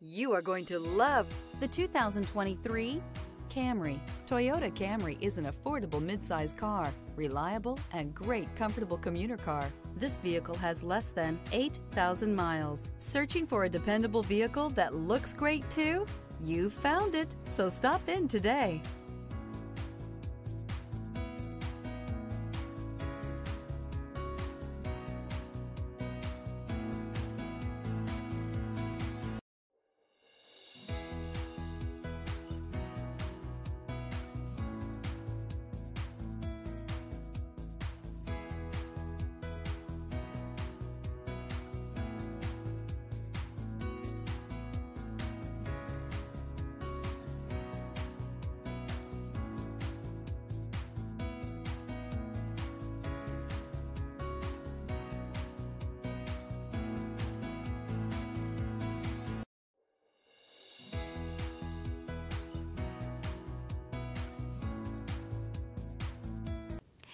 You are going to love the 2023 Camry. Toyota Camry is an affordable midsize car, reliable and great comfortable commuter car. This vehicle has less than 8,000 miles. Searching for a dependable vehicle that looks great too? You found it, so stop in today.